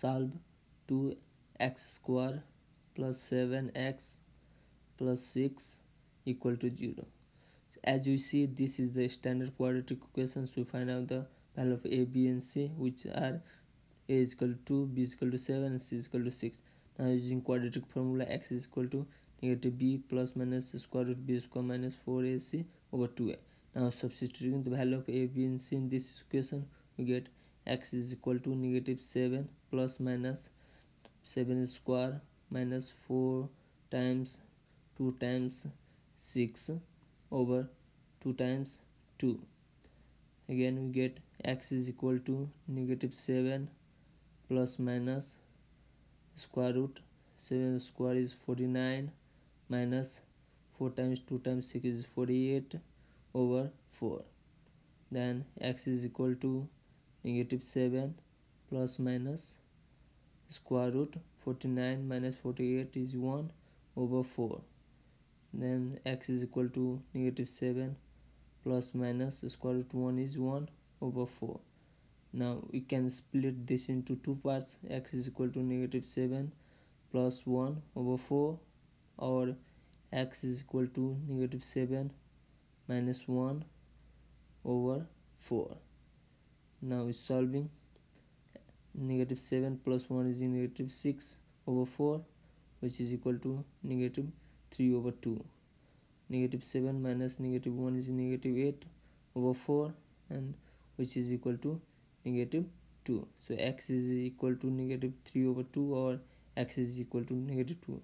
solve 2x square plus 7x plus 6 equal to 0 as you see this is the standard quadratic equation so find out the value of a b and c which are a is equal to 2 b is equal to 7 and c is equal to 6 now using quadratic formula x is equal to negative b plus minus square root b square minus 4ac over 2a now substituting the value of a b and c in this equation we get x is equal to negative 7 plus minus 7 square minus 4 times 2 times 6 over 2 times 2 again we get x is equal to negative 7 plus minus square root. 7 square is 49 minus 4 times 2 times 6 is 48 over 4 then x is equal to negative 7 plus minus square root 49 minus 48 is 1 over 4 then x is equal to negative 7 plus minus square root 1 is 1 over 4 now we can split this into two parts. x is equal to negative 7 plus 1 over 4 or x is equal to negative 7 minus 1 over 4 now is solving. Negative 7 plus 1 is negative 6 over 4 which is equal to negative 3 over 2 negative 7 minus negative 1 is negative 8 over 4 and which is equal to negative 2 so x is equal to negative 3 over 2 or x is equal to negative 2